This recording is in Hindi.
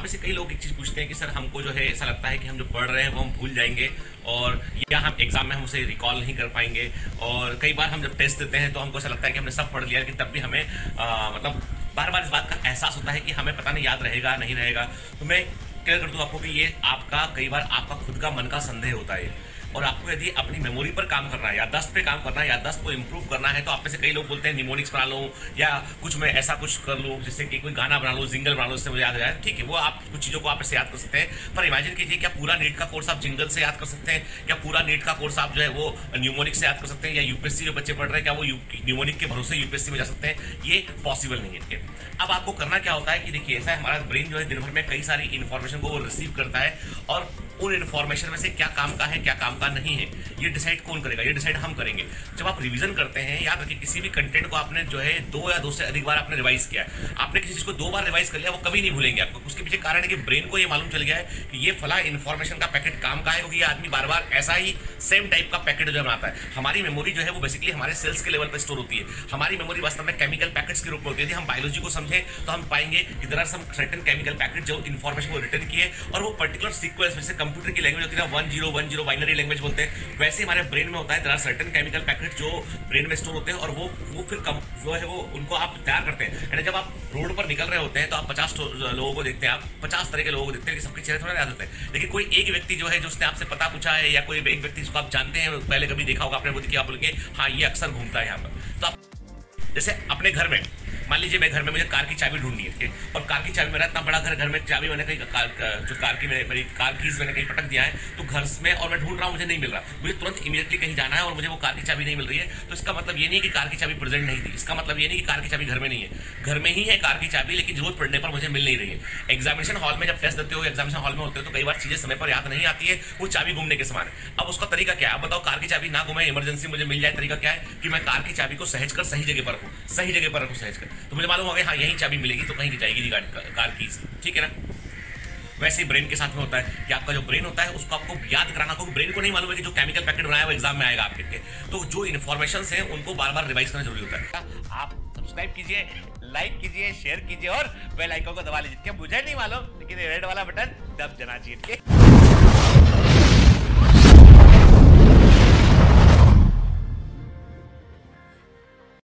आप में से कई लोग एक चीज़ पूछते हैं कि सर हमको जो है ऐसा लगता है कि हम जो पढ़ रहे हैं वो हम भूल जाएँगे और या हम एग्ज़ाम में हम उसे रिकॉल नहीं कर पाएँगे। और कई बार हम जब टेस्ट देते हैं तो हमको ऐसा लगता है कि हमने सब पढ़ लिया लेकिन तब भी हमें आ, मतलब बार बार इस बात का एहसास होता है कि हमें पता नहीं याद रहेगा नहीं रहेगा। तो मैं क्लियर कर दूँ आपको कि ये आपका कई बार आपका खुद का मन का संदेह होता है। और आपको यदि अपनी मेमोरी पर काम करना है, या दस्त पे काम करना है, या दस्त को इम्प्रूव करना है तो आप में से कई लोग बोलते हैं निमोनिक्स बना लो, या कुछ मैं ऐसा कुछ कर लूँ, जिससे कि कोई गाना बना लो जिंगल बना लो, जिससे मुझे याद आ जाए। ठीक है, वो आप कुछ चीज़ों को आप याद कर सकते हैं। पर इमेजिन कीजिए क्या पूरा नीट का कोर्स आप जिंगल से याद कर सकते हैं क्या पूरा नीट का कोर्स आप जो है वो न्यूमोनिक से याद कर सकते हैं, या यूपीएससी जो बच्चे पढ़ रहे हैं, क्या वो न्यूमोनिक के भरोसे यूपीएससी में जा सकते हैं? ये पॉसिबल नहीं है अब आपको करना क्या होता है कि देखिए, ऐसा हमारा ब्रेन जो है, दिन भर में कई सारी इन्फॉर्मेशन को वो रिसीव करता है, और उन इन्फॉर्मेशन में से क्या काम का है, क्या काम का नहीं है, ये डिसाइड कौन करेगा? ये डिसाइड हम करेंगे। जब आप रिवीजन करते हैं याद रखिए किसी भी कंटेंट को आपने जो है दो या दो से अधिक बार आपने रिवाइज किया आपने किसी चीज़ को दो बार रिवाइज कर लिया, वो कभी नहीं भूलेंगे आपको। उसके पीछे कारण है कि ब्रेन को ये मालूम चल गया है कि ये फला इन्फॉर्मेशन का पैकेट काम का है, क्योंकि ये आदमी बार बार ऐसा ही सेम टाइप का पैकेट जो बनाता है। हमारी मेमोरी जो है, वो बेसिकली हमारे सेल्स के लेवल पर स्टोर होती है। हमारी मेमोरी वास्तव में केमिकल पैकेट्स के रूप में होती है। यदि हम बायोलॉजी को समझे तो हम पाएँगे कि there some certain chemical packet जो इन्फॉर्मेशन को रिटर्न किए और वो पर्टिकुलर सीक्वेंस जैसे कंप्यूटर की लैंग्वेज होती है one zero one zero binary language बोलते हैं। वैसे हमारे ब्रेन में होता है देर सर्टन केमिकल पैकेट जो ब्रेन में स्टोर होते हैं और वो वो फिर कम, जो है वो, उनको आप तैयार करते हैं। यानी जब आप रोड पर निकल रहे होते हैं तो आप पचास लोगों को देखते हैं, आप पचास तरह के लोगों को देखते हैं, कि सबके चेहरे थोड़ा याद होते हैं। लेकिन कोई एक व्यक्ति जो है, जो उसने आपसे पता पूछा है, या कोई एक व्यक्ति जिसको आप जानते हैं, पहले कभी देखा होगा आपने वो देखिए आप बोलेंगे हाँ ये अक्सर घूमता है यहाँ पर। तो आप, जैसे अपने घर में मान लीजिए मैं घर में मुझे कार की चाबी ढूंढनी है और कार की चाबी मेरा इतना बड़ा घर घर में चाबी मैंने कहीं कार जो कार की मैंने मेरी कार कीज मैंने कहीं पटक दिया है तो घर में और मैं ढूंढ रहा हूँ मुझे नहीं मिल रहा मुझे तुरंत इमीडिएटली कहीं जाना है और मुझे वो कार की चाबी नहीं मिल रही है तो इसका मतलब ये नहीं कि कार की चाबी प्रेजेंट नहीं थी इसका मतलब ये नहीं कि कार की चाबी घर में नहीं है घर में ही है कार की चाबी लेकिन ज़रूरत पड़ने पर मुझे मिल नहीं रही है एग्जामिनेशन हॉल में जब टेस्ट देते हो एग्जामिनेशन हॉल में होते हो तो कई बार चीज़ें समय पर याद नहीं आती है वो चाबी घूमने के समान है अब उसका तरीका क्या है बताओ कार की चाबी ना घूमे इमरजेंसी मुझे मिल जाए तरीका क्या है कि मैं कार की चाबी को सहज कर सही जगह पर रखूँ सही जगह पर रखूँ सहज कर तो मुझे मालूम हो गया हाँ यही चाबी मिलेगी तो कहीं जाएगी नहीं कार की ठीक है ना? वैसे ही ब्रेन के साथ में होता है कि आपका जो ब्रेन होता है, उसको आपको याद कराना, क्योंकि ब्रेन को नहीं मालूम है कि जो केमिकल पैकेट बनाया वो एग्ज़ाम में आएगा आपके तो जो इन्फॉर्मेशन है, उनको बार बार रिवाइज करना ज़रूरी होता है। आप सब्सक्राइब कीजिए लाइक कीजिए शेयर कीजिए और बेल आइकन को दबा लीजिए। मुझे नहीं मालूम, लेकिन रेड वाला बटन दब जाना चाहिए